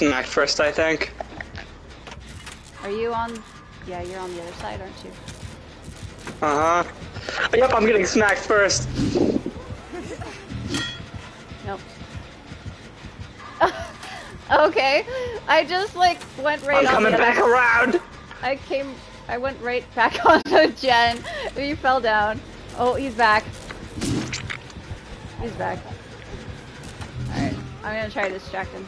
Smack first, I think. Are you on? Yeah, you're on the other side, aren't you? Uh huh. Yep, I'm getting smacked first. Nope. okay, I just like went right I'm coming back around. I came, I went right back onto gen. You fell down. Oh, he's back. He's back. Alright, I'm gonna try to distract him.